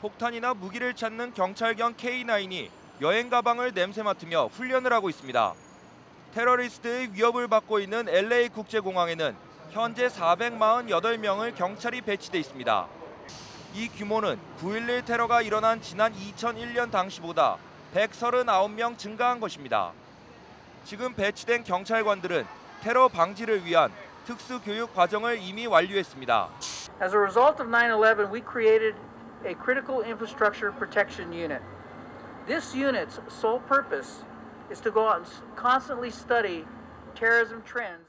폭탄이나 무기를 찾는 경찰견 K9이 여행 가방을 냄새 맡으며 훈련을 하고 있습니다. 테러리스트의 위협을 받고 있는 LA 국제공항에는 현재 448명의 경찰이 배치돼 있습니다. 이 규모는 9.11 테러가 일어난 지난 2001년 당시보다 139명 증가한 것입니다. 지금 배치된 경찰관들은 테러 방지를 위한 특수 교육 과정을 이미 완료했습니다. As a result of 9/11, we created a critical infrastructure protection unit. This unit's sole purpose is to go out and constantly study terrorism trends.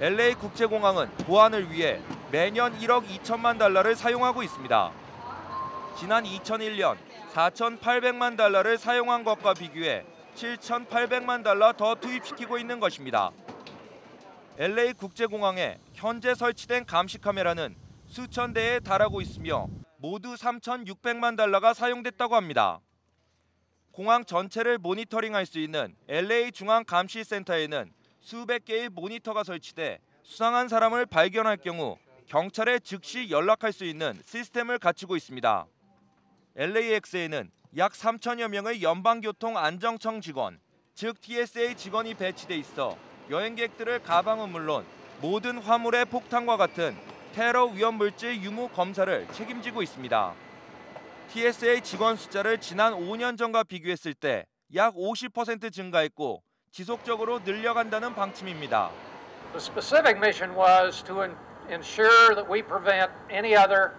LA 국제공항은 보안을 위해 매년 1억 2천만 달러를 사용하고 있습니다. 지난 2001년 4,800만 달러를 사용한 것과 비교해 7,800만 달러 더 투입시키고 있는 것입니다. LA 국제공항에 현재 설치된 감시 카메라는 수천 대에 달하고 있으며 모두 3,600만 달러가 사용됐다고 합니다. 공항 전체를 모니터링할 수 있는 LA 중앙 감시 센터에는 수백 개의 모니터가 설치돼 수상한 사람을 발견할 경우 경찰에 즉시 연락할 수 있는 시스템을 갖추고 있습니다. LAX에는 약 3천여 명의 연방교통 안정청 직원, 즉 TSA 직원이 배치돼 있어 여행객들을 가방은 물론 모든 화물의 폭탄과 같은 테러 위험 물질 유무 검사를 책임지고 있습니다. TSA 직원 숫자를 지난 5년 전과 비교했을 때 약 50% 증가했고 지속적으로 늘려간다는 방침입니다. The specific mission was to en- ensure that we prevent any other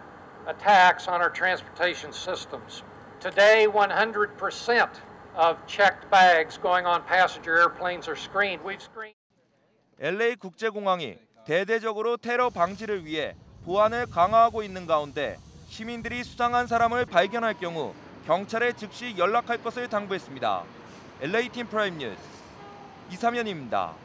attacks on our transportation systems. Today, 100% of checked bags going on passenger airplanes are screened. We've screened. LA 국제공항이 대대적으로 테러 방지를 위해 보안을 강화하고 있는 가운데 시민들이 수상한 사람을 발견할 경우 경찰에 즉시 연락할 것을 당부했습니다. LA 팀 프라임 뉴스 이삼현입니다.